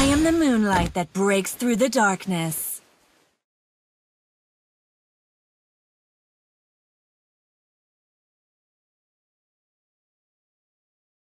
I am the moonlight that breaks through the darkness.